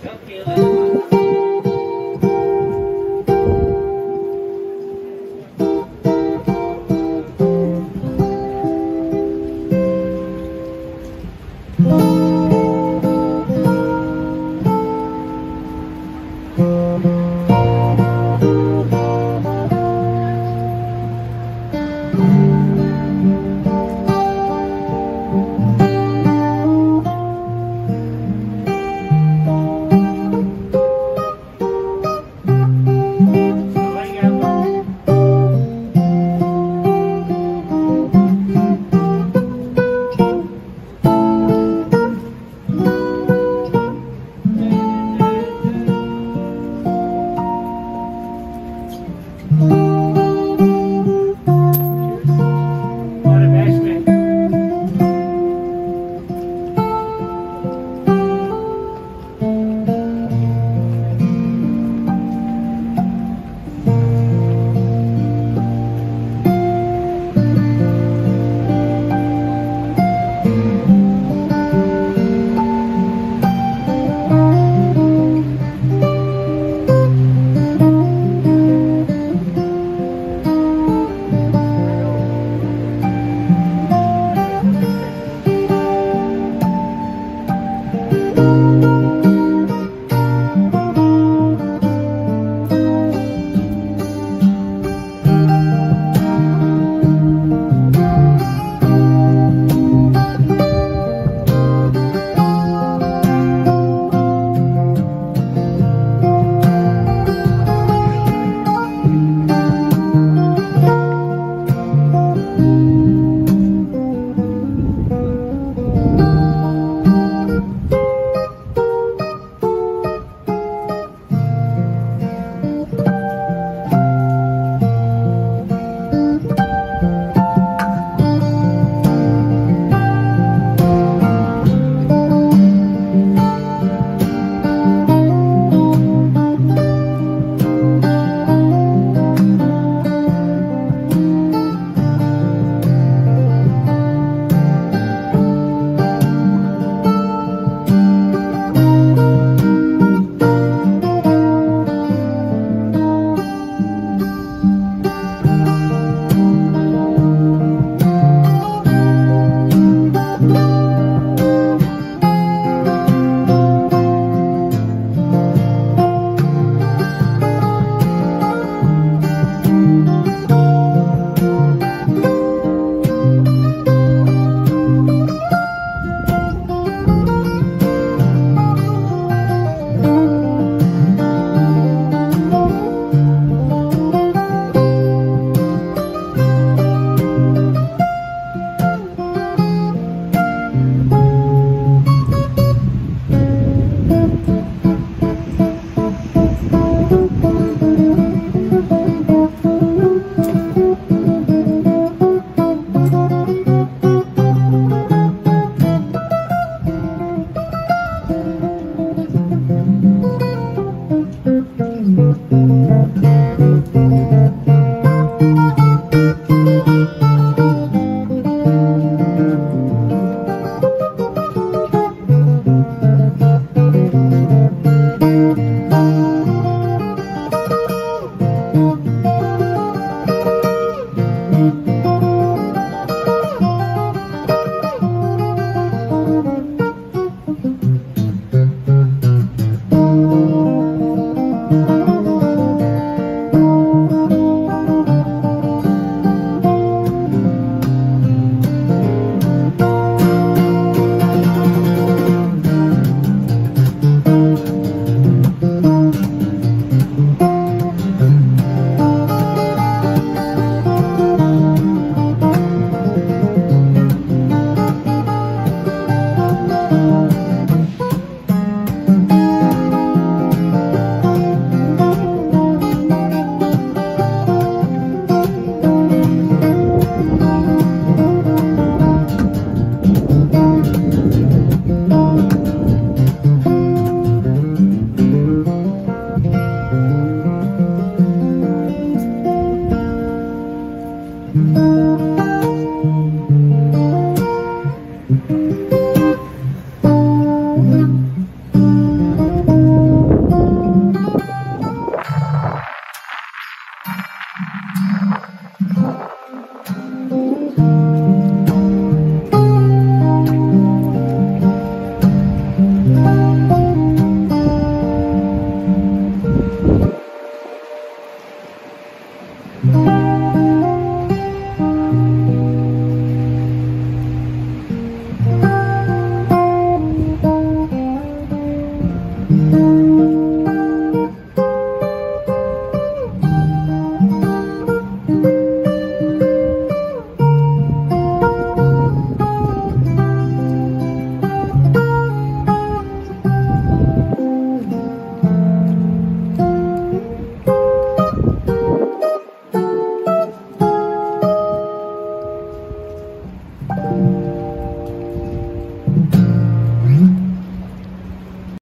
Okay.